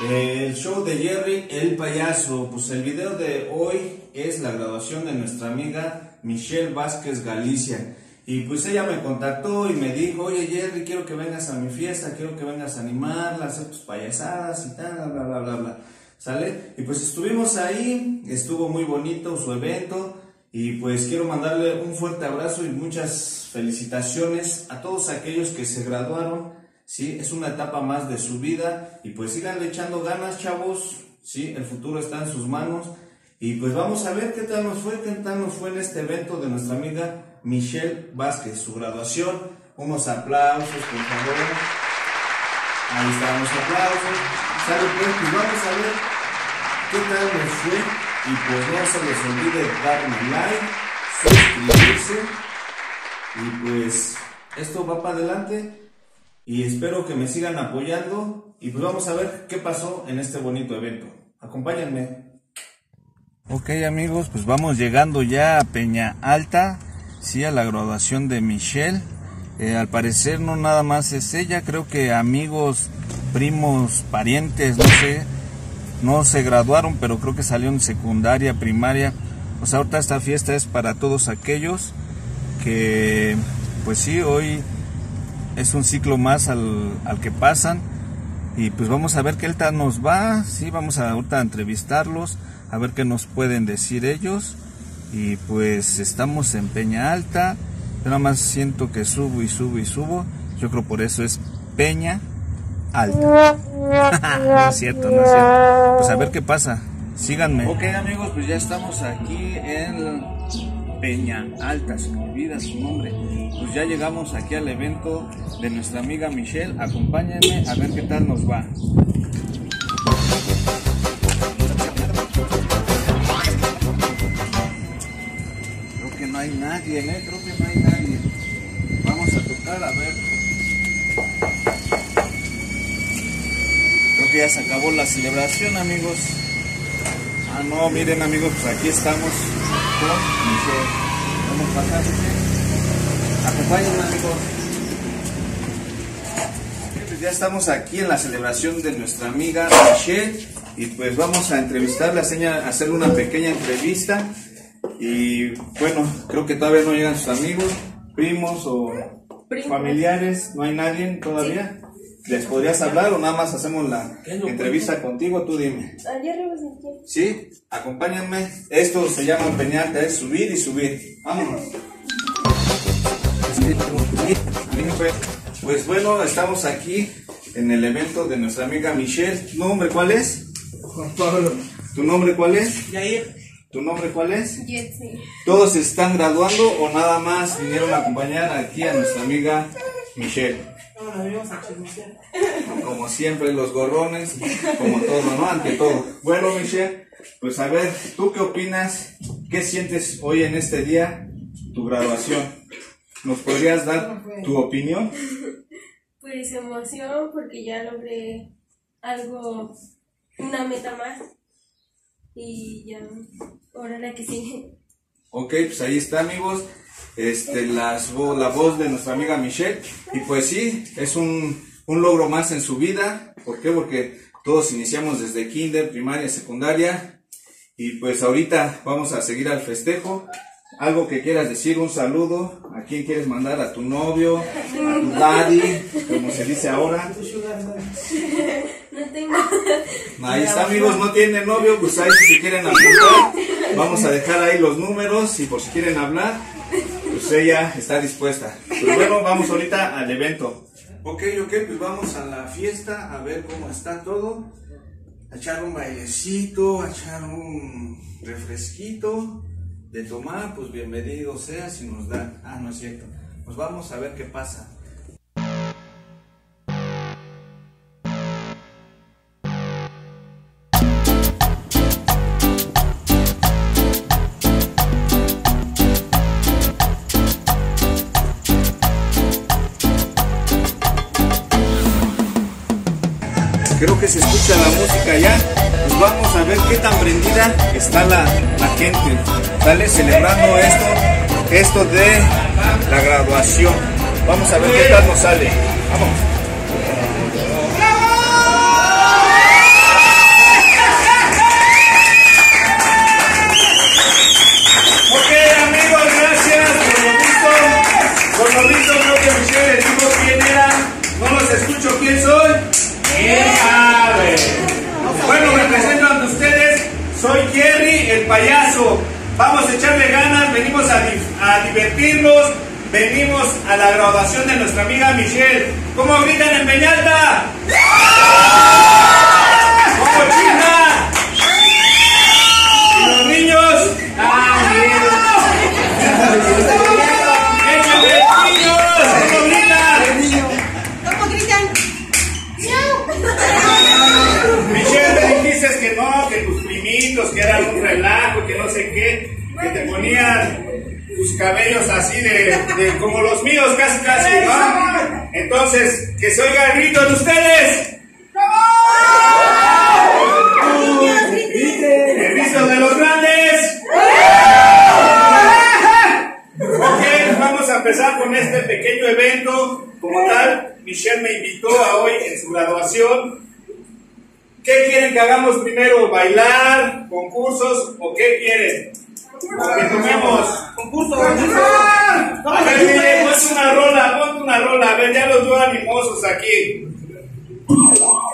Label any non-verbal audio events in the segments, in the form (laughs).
el show de Jerry el payaso. Pues el video de hoy es la graduación de nuestra amiga Michelle Vázquez Galicia. Y pues ella me contactó y me dijo, oye Jerry, quiero que vengas a mi fiesta, quiero que vengas a animarla, a hacer tus payasadas y tal, bla, bla, bla, bla. ¿Sale? Y pues estuvimos ahí, estuvo muy bonito su evento. Y pues quiero mandarle un fuerte abrazo y muchas felicitaciones a todos aquellos que se graduaron. Sí, es una etapa más de su vida y pues sigan echando ganas, chavos. Sí, el futuro está en sus manos. Y pues vamos a ver qué tal nos fue, qué tal nos fue en este evento de nuestra amiga Michelle Vázquez, su graduación. Unos aplausos, por favor. Ahí están los aplausos. ¿Sabe pues? pues vamos a ver qué tal nos fue y pues no se les olvide darme like, suscribirse. Y pues esto va para adelante. Y espero que me sigan apoyando. Y pues vamos a ver qué pasó en este bonito evento. Acompáñenme. Ok amigos, pues vamos llegando ya a Peña Alta. Sí, a la graduación de Michelle. Eh, al parecer no nada más es ella, creo que amigos, primos, parientes, no sé, no se graduaron, pero creo que salió en secundaria, primaria. Pues ahorita esta fiesta es para todos aquellos que, pues sí, hoy es un ciclo más al, que pasan. Y pues vamos a ver qué tal nos va, sí, vamos a ahorita a entrevistarlos, a ver qué nos pueden decir ellos. Y pues estamos en Peña Alta, yo nada más siento que subo y subo y subo, yo creo por eso es Peña Alta. (laughs) no es cierto, no es cierto. Pues a ver qué pasa. Síganme. Ok amigos, pues ya estamos aquí en Peña Alta, se me olvida su nombre. Pues ya llegamos aquí al evento de nuestra amiga Michelle. Acompáñenme a ver qué tal nos va. Creo que no hay nadie, ¿eh? Creo que no hay nadie. Vamos a tocar a ver. ya se acabó la celebración, amigos. Ah, no, miren, amigos, pues aquí estamos con Michelle. Vamos a pasar, Acompáñenme, amigos. Pues ya estamos aquí en la celebración de nuestra amiga Michelle y pues vamos a entrevistarla, a hacerle una pequeña entrevista y bueno, creo que todavía no llegan sus amigos, primos o familiares, no hay nadie todavía. ¿Les podrías hablar o nada más hacemos la entrevista contigo? Tú dime. Sí, acompáñenme. Esto se llama peñata, es subir y subir. Vámonos. Pues bueno, estamos aquí en el evento de nuestra amiga Michelle. ¿Tu nombre cuál es? Juan Pablo. ¿Tu nombre cuál es? Yair. ¿Tu nombre cuál es? Jetsi. ¿Todos están graduando o nada más vinieron a acompañar aquí a nuestra amiga Michelle? Como siempre, los gorrones, como todo, ¿no? Ante todo. Bueno, Michelle, pues a ver, ¿tú qué opinas? ¿Qué sientes hoy en este día, tu graduación? ¿Nos podrías dar tu opinión? Pues emoción porque ya logré algo, una meta más. Y ya, ahora la que sigue. Ok, pues ahí está, amigos este, las, la voz de nuestra amiga Michelle. Y pues sí, es un, un logro más en su vida. ¿Por qué? Porque todos iniciamos desde kinder, primaria, secundaria. Y pues ahorita vamos a seguir al festejo. Algo que quieras decir, un saludo. ¿A quién quieres mandar? ¿A tu novio? ¿A tu daddy? Como se dice ahora. No tengo. Ahí está, amigos, no tiene novio. Pues ahí si quieren apuntar. Vamos a dejar ahí los números y por si quieren hablar pues ella está dispuesta. Pues bueno, vamos ahorita al evento. Ok, ok, pues vamos a la fiesta a ver cómo está todo. A echar un bailecito, a echar un refresquito de tomar, pues bienvenido sea si nos dan. Ah, no es cierto. Pues vamos a ver qué pasa. que se escucha la música ya. Pues vamos a ver qué tan prendida está la, la gente. Sale celebrando esto, esto de la graduación. Vamos a ver qué tal nos sale. Vamos. escucho quién soy. Vamos a echarle ganas, venimos a, a divertirnos, venimos a la graduación de nuestra amiga Michelle. ¿Cómo gritan en Peñalta? ¿Cómo china? ¿Y los niños? ¡Ah. ¿Cómo gritan? ¿Cómo gritan? Que no, que tus primitos, que eran un relajo, que no sé qué, que te ponían tus cabellos así de, de como los míos, casi, casi, ¿no? Entonces, que se oiga el grito de ustedes. El grito de los grandes. Ok, vamos a empezar con este pequeño evento. Como tal, Michelle me invitó a hoy en su graduación. ¿Qué quieren que hagamos primero? ¿Bailar? ¿Concursos? ¿O qué quieren? ¿O que tomemos? Concurso. A ver, mire, ponte una rola, ponte una rola. A ver, ya los veo animosos aquí.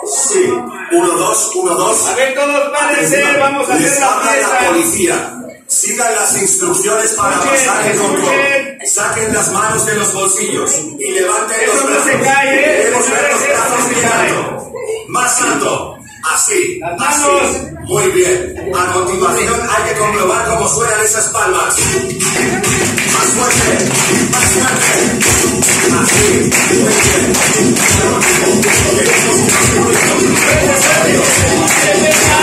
Sí, uno, dos, uno, dos. A ver, todos párense, vamos a hacer Les la habla la fiesta. policía. Sigan las instrucciones para Escuchen, avanzar en control. escuchen. Saquen las manos de los bolsillos y levanten Eso los no brazos. se cae, ¿eh? Queremos ver los brazos no alto. Más alto. Así, así. Muy bien. A continuación hay que comprobar cómo suenan esas palmas. Más fuerte, más fuerte. Así, muy bien.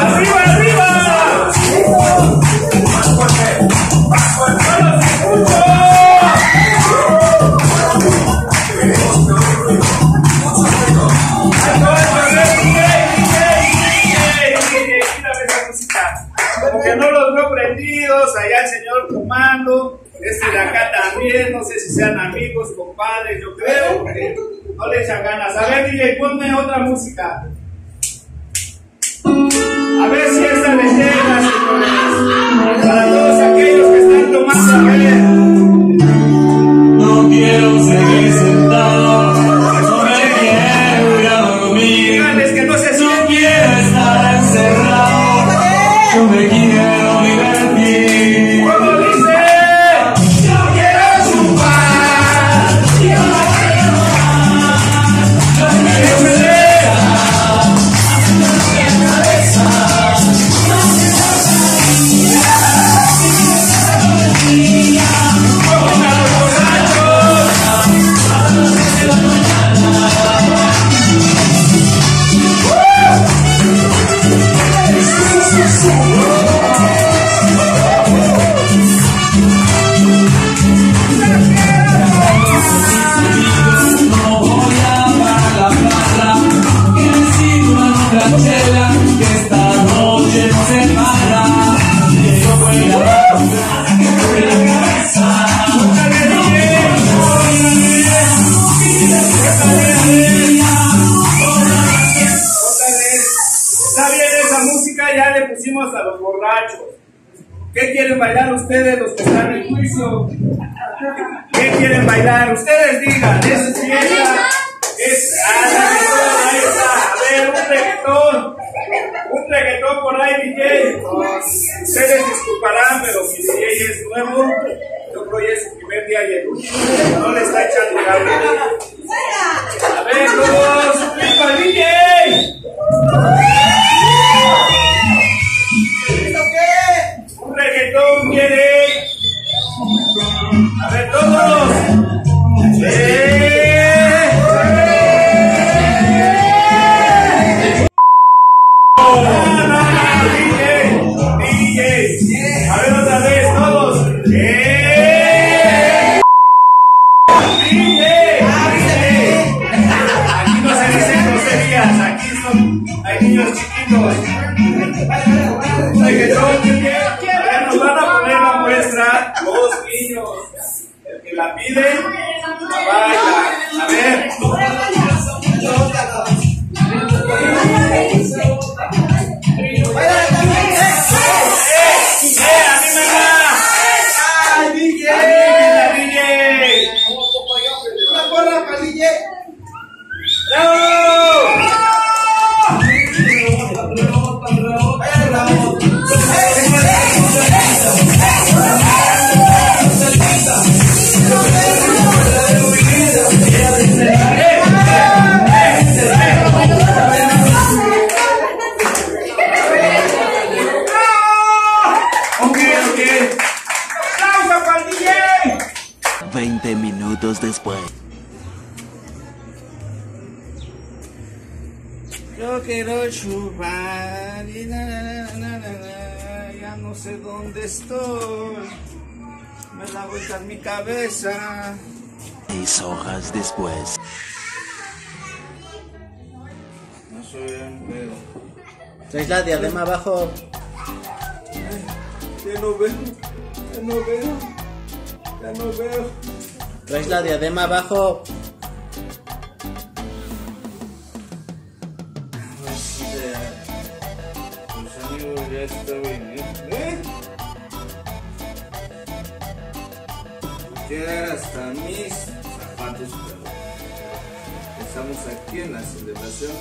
¡Arriba, arriba! Este de acá también, no sé si sean amigos, compadres, yo creo no le echan ganas. A ver, DJ, ponme otra música. A ver si esta les llega, señores. Para todos aquellos que están tomando, ver. No quiero seguir sentado, no me quiero ir a dormir, Díganles que no se no sienten. quiero estar encerrado, yo me quiero ¿Qué quieren bailar ustedes los que están en juicio? ¿Qué quieren bailar? Ustedes digan, es fiesta. Es, ah, ahí está. A ver, un reggaetón. Un reggaetón por ahí, DJ. Ustedes disculparán, pero mi DJ es nuevo. Dónde estoy. Me da vuelta en mi cabeza. Seis hojas después. No soy un pedo. Traes la diadema abajo. Ya no veo, ya no veo, ya no veo. Traes la diadema abajo. Ya, ya está bien, ¿eh? Llegar hasta mis zapatos, estamos aquí en la celebración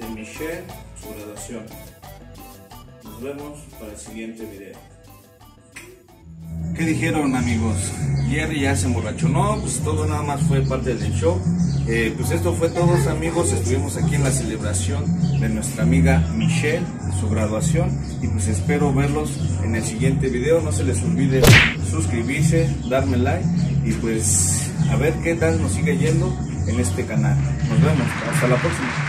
de Michelle, su graduación. Nos vemos para el siguiente video. ¿Qué dijeron amigos? Jerry ya se emborrachó. No, pues todo nada más fue parte del show. Eh, pues esto fue todo amigos. Estuvimos aquí en la celebración de nuestra amiga Michelle, su graduación. Y pues espero verlos en el siguiente video. No se les olvide suscribirse, darme like y pues a ver qué tal nos sigue yendo en este canal. Nos vemos. Hasta la próxima.